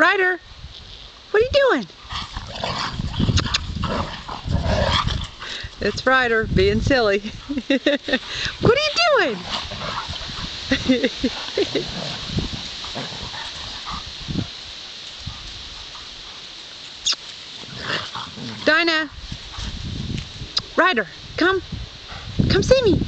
Rider, what are you doing? It's Rider being silly. what are you doing? Dinah, Rider, come, come see me.